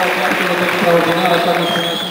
Extraordinară, Carlos Cuneașa.